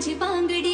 起放个